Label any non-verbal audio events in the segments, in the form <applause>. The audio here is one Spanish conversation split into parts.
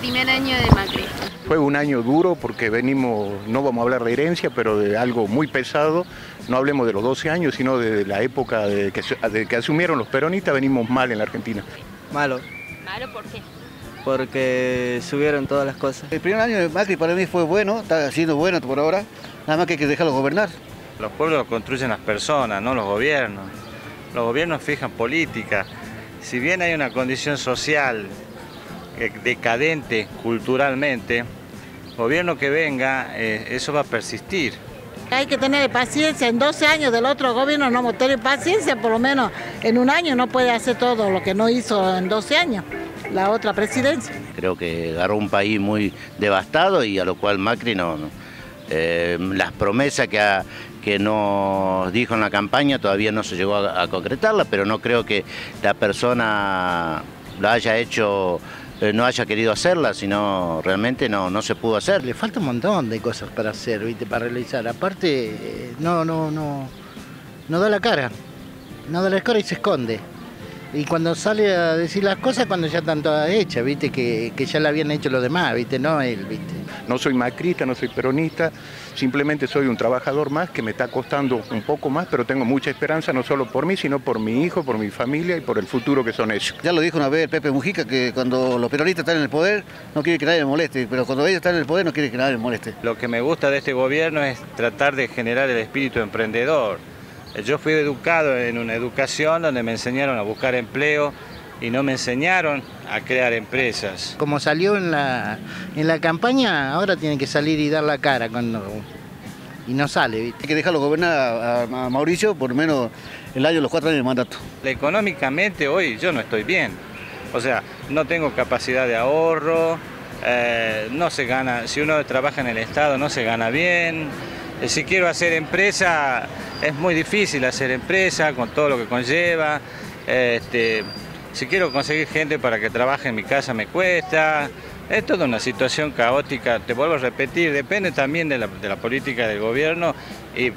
primer año de Macri. Fue un año duro porque venimos, no vamos a hablar de herencia, pero de algo muy pesado. No hablemos de los 12 años, sino de la época de que, de que asumieron los peronistas, venimos mal en la Argentina. Malo. ¿Malo por qué? Porque subieron todas las cosas. El primer año de Macri para mí fue bueno, está siendo bueno por ahora, nada más que hay que dejarlo gobernar. Los pueblos construyen las personas, no los gobiernos. Los gobiernos fijan política. Si bien hay una condición social decadente culturalmente, gobierno que venga, eh, eso va a persistir. Hay que tener paciencia, en 12 años del otro gobierno no tener paciencia, por lo menos en un año no puede hacer todo lo que no hizo en 12 años la otra presidencia. Creo que agarró un país muy devastado y a lo cual Macri no... Eh, las promesas que, que nos dijo en la campaña todavía no se llegó a, a concretarla, pero no creo que la persona lo haya hecho eh, no haya querido hacerla, sino realmente no, no se pudo hacer. Le falta un montón de cosas para hacer, ¿viste? para realizar. Aparte, eh, no, no, no, no da la cara. No da la cara y se esconde. Y cuando sale a decir las cosas, cuando ya están todas hechas, ¿viste? Que, que ya la habían hecho los demás, ¿viste? No él, ¿viste? No soy macrista, no soy peronista, simplemente soy un trabajador más que me está costando un poco más, pero tengo mucha esperanza no solo por mí, sino por mi hijo, por mi familia y por el futuro que son ellos. Ya lo dijo una vez Pepe Mujica que cuando los peronistas están en el poder no quiere que nadie les moleste, pero cuando ellos están en el poder no quiere que nadie les moleste. Lo que me gusta de este gobierno es tratar de generar el espíritu emprendedor. Yo fui educado en una educación donde me enseñaron a buscar empleo, y no me enseñaron a crear empresas. Como salió en la, en la campaña, ahora tiene que salir y dar la cara cuando y no sale. ¿viste? Hay que dejarlo gobernar a, a, Mauricio por menos el año, los cuatro años de mandato. Económicamente hoy yo no estoy bien. O sea, no tengo capacidad de ahorro, eh, no se gana, si uno trabaja en el Estado no se gana bien. Eh, si quiero hacer empresa, es muy difícil hacer empresa con todo lo que conlleva. Este, si quiero conseguir gente para que trabaje en mi casa me cuesta. Es toda una situación caótica, te vuelvo a repetir, depende también de la, política del gobierno,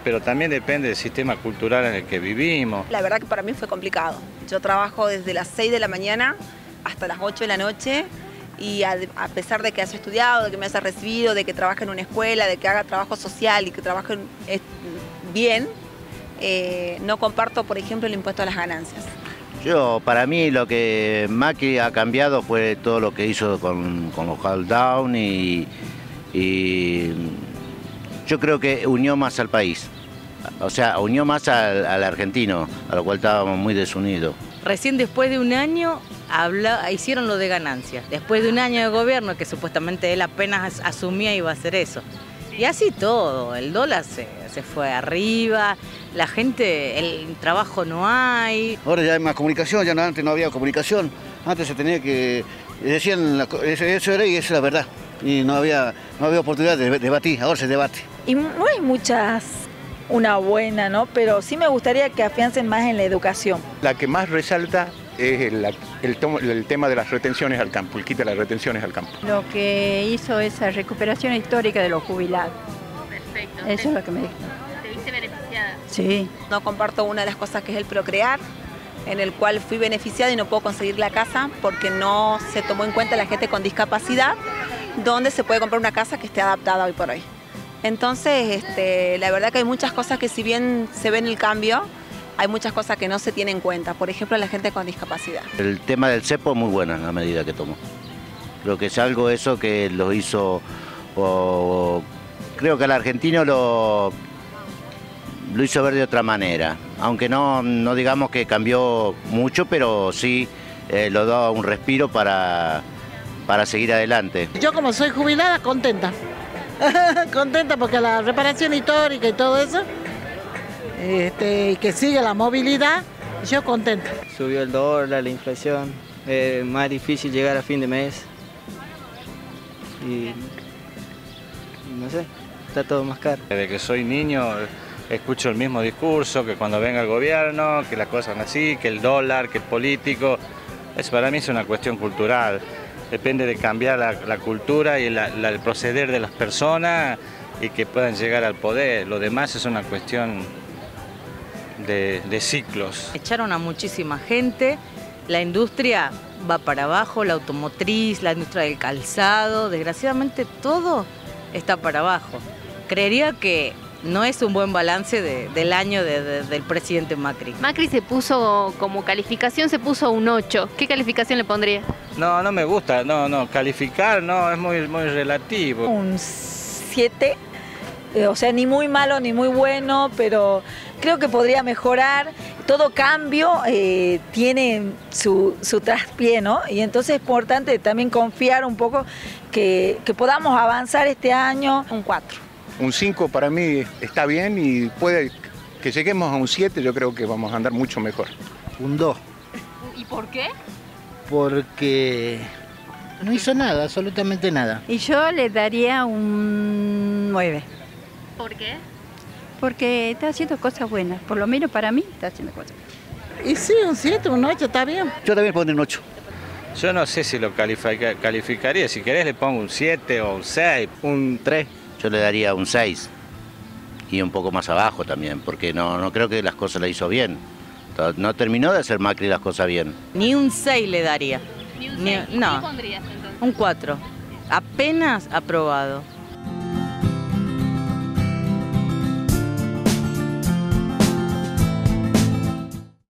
pero también depende del sistema cultural en el que vivimos. La verdad que para mí fue complicado. Yo trabajo desde las 6 de la mañana hasta las 8 de la noche y a, pesar de que haya estudiado, de que me haya recibido, de que trabaje en una escuela, de que haga trabajo social y que trabaje bien, eh, no comparto, por ejemplo, el impuesto a las ganancias. Yo, para mí, lo que Macri ha cambiado fue todo lo que hizo con, los hold down y, yo creo que unió más al país. O sea, unió más al, argentino, a lo cual estábamos muy desunidos. Recién después de un año hicieron lo de ganancias. Después de un año de gobierno que supuestamente él apenas asumía iba a hacer eso. Y así todo, el dólar se, se fue arriba, la gente, el trabajo no hay. Ahora ya hay más comunicación, ya no, antes no había comunicación. Antes se tenía que, decían, eso era y eso es la verdad. Y no había, no había oportunidad de debatir, ahora se debate. Y no hay muchas, una buena, ¿no? Pero sí me gustaría que afiancen más en la educación. La que más resalta es el, el, tema de las retenciones al campo, el quita de las retenciones al campo. Lo que hizo esa recuperación histórica de los jubilados. Perfecto. Eso es lo que me dijo. ¿Te viste beneficiada? Sí. No comparto una de las cosas que es el procrear, en el cual fui beneficiada y no puedo conseguir la casa porque no se tomó en cuenta la gente con discapacidad, donde se puede comprar una casa que esté adaptada hoy por hoy. Entonces, este, la verdad que hay muchas cosas que si bien se ven el cambio, hay muchas cosas que no se tienen en cuenta, por ejemplo la gente con discapacidad. El tema del cepo es muy buena la medida que tomó. Creo que es algo eso que lo hizo, creo que el argentino lo, lo hizo ver de otra manera, aunque no, no digamos que cambió mucho, pero sí eh, lo da un respiro para, para seguir adelante. Yo como soy jubilada, contenta. <laughs> contenta porque la reparación histórica y todo eso este, y que siga la movilidad, yo contenta. Subió el dólar, la inflación, es más difícil llegar a fin de mes y no sé, está todo más caro. Desde que soy niño escucho el mismo discurso, que cuando venga el gobierno, que las cosas son así, que el dólar, que el político, eso para mí es una cuestión cultural. Depende de cambiar la, cultura y el proceder de las personas y que puedan llegar al poder. Lo demás es una cuestión de, ciclos. Echaron a muchísima gente la industria va para abajo, la automotriz, la industria del calzado, desgraciadamente todo está para abajo. Creería que no es un buen balance de- del año de- de- del presidente Macri. Macri se puso como calificación, se puso un 8. ¿Qué calificación le pondría? No, no me gusta, no, no, calificar no, es muy, muy relativo. Un 7, eh, o sea, ni muy malo ni muy bueno, pero creo que podría mejorar. Todo cambio eh, tiene su, su traspié, ¿no? Y entonces es importante también confiar un poco que, que podamos avanzar este año. Un 4. Un 5 para mí está bien y puede que lleguemos a un 7, yo creo que vamos a andar mucho mejor. Un 2, ¿Y por qué? porque no hizo nada, absolutamente nada. Y yo le daría un 9, ¿Por qué? porque está haciendo cosas buenas, por lo menos para mí está haciendo cosas buenas. Y sí, un 7, un 8, está bien. Yo también pondré un 8. Yo no sé si lo califica- calificaría, si querés le pongo un 7 o un 6. Un 3. Yo le daría un 6. Y un poco más abajo también, porque no, no creo que las cosas las hizo bien. No terminó de hacer Macri las cosas bien. Ni un 6 le daría. Ni un Ni- 6. no. ¿Qué pondrías entonces? Un 4. Apenas aprobado.